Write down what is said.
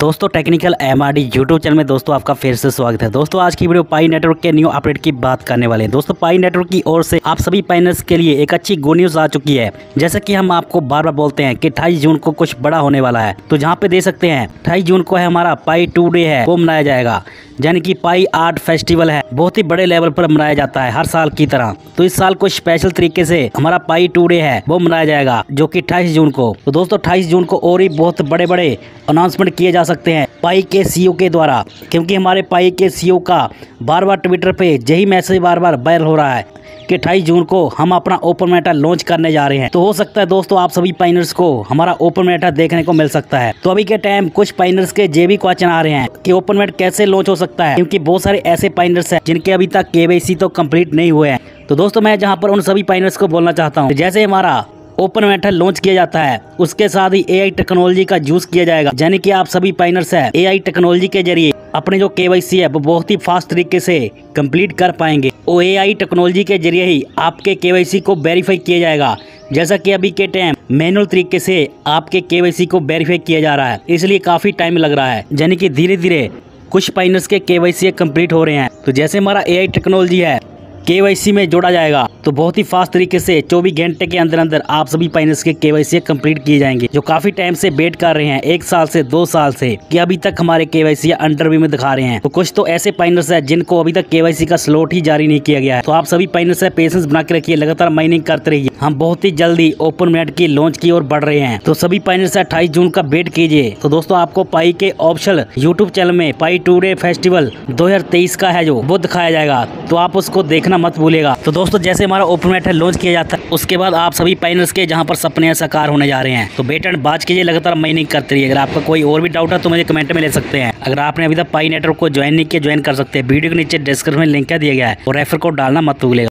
दोस्तों technical M R D YouTube channel में दोस्तों आपका फिर से स्वागत है। दोस्तों, आज की वीडियो पाई नेटवर्क के न्यू अपडेट की बात करने वाले हैं। दोस्तों पाई नेटवर्क की ओर से आप सभी पाइनर्स के लिए एक अच्छी गुड न्यूज़ आ चुकी है। जैसे कि हम आपको बार बार बोलते हैं कि अठाईस जून को कुछ बड़ा होने वाला है। तो जहाँ पे दे सकते हैं अठाईस जून को है हमारा पाई टू डे है, वो मनाया जाएगा। यानी कि पाई आर्ट फेस्टिवल है, बहुत ही बड़े लेवल पर मनाया जाता है हर साल की तरह। तो इस साल कुछ स्पेशल तरीके से हमारा पाई टू डे है, वो मनाया जाएगा, जो कि अट्ठाईस जून को। तो दोस्तों, अट्ठाईस जून को और ही बहुत बड़े बड़े अनाउंसमेंट किए जा सकते हैं पाई के सीईओ के द्वारा, क्योंकि हमारे पाई के सीईओ का बार बार ट्विटर पे यही मैसेज बार बार वायरल हो रहा है कि अट्ठाईस जून को हम अपना ओपन मेटा लॉन्च करने जा रहे हैं। तो हो सकता है दोस्तों आप सभी पाइनर्स को हमारा ओपन मेटा देखने को मिल सकता है। तो अभी के टाइम कुछ पाइनर्स के जे भी क्वेश्चन आ रहे हैं कि ओपन मेट कैसे लॉन्च हो सकता है, क्योंकि बहुत सारे ऐसे पाइनर्स हैं जिनके अभी तक के तो कंप्लीट नहीं हुए हैं। तो दोस्तों मैं जहाँ पर उन सभी पाइनर्स को बोलना चाहता हूँ, जैसे हमारा ओपन मेथड लॉन्च किया जाता है। उसके साथ ही एआई टेक्नोलॉजी का यूज़ किया जाएगा। यानी कि आप सभी पाइनर्स है एआई टेक्नोलॉजी के ज़रिए। अपने जो केवाईसी है, वो बहुत ही फास्ट तरीके से कंप्लीट कर पाएँगे। वो एआई टेक्नोलॉजी के ज़रिए ही आपके केवाईसी को वेरीफाई किया जाएगा। जैसा कि अभी के टाइम मैनुअल तरीके से आपके केवाईसी को वेरीफाई किया जा रहा है। इसलिए काफ़ी टाइम लग रहा है। यानी कि धीरे धीरे कुछ पाइनर्स के केवाईसी कंप्लीट हो रहे हैं। तो जैसे हमारा एआई टेक्नोलॉजी है केवाईसी में जोड़ा जाएगा। तो बहुत ही फास्ट तरीके से 24 घंटे के अंदर अंदर आप सभी फाइनेंस के केवाईसी कंप्लीट किए जाएँगे, जो काफ़ी टाइम से वेट कर रहे हैं, एक साल से, दो साल से, कि अभी तक हमारे केवाईसी अंडरव्यू में दिखा रहे हैं। तो कुछ तो ऐसे फाइनर्स है जिनको अभी तक केवाईसी का स्लोट ही जारी नहीं किया गया है। तो आप सभी फाइनर्स है पेशेंस बना के रखिए, लगातार माइनिंग करते रहिए। हम बहुत ही जल्दी ओपन मेट की लॉन्च की ओर बढ़ रहे हैं। तो सभी फाइनर्स अट्ठाईस जून का वेट कीजिए। तो दोस्तों, आपको पाई के ऑप्शन यूट्यूब चैनल में पाई टू फेस्टिवल दो हज़ार तेईस का है जो, वो दिखाया जाएगा। तो आप उसको देखना मत भूलेगा तो दोस्तों, जैसे हमारा ओपन मेटर लॉन्च किया जाता है। उसके बाद आप सभी पैनल्स के जहाँ पर सपने साकार होने जा रहे हैं। तो बेटन बाज कीजिए, लगातार माइनिंग करते रहिए। अगर आपका कोई और भी डाउट है तो मुझे कमेंट में ले सकते हैं। अगर आपने अभी तक पाई नेटवर्क को ज्वाइन नहीं किया ज्वाइन कर सकते हैं। वीडियो के नीचे डिस्क्रिप्शन में लिंक दिया गया है। और रेफर कोड डालना मत भूलेगा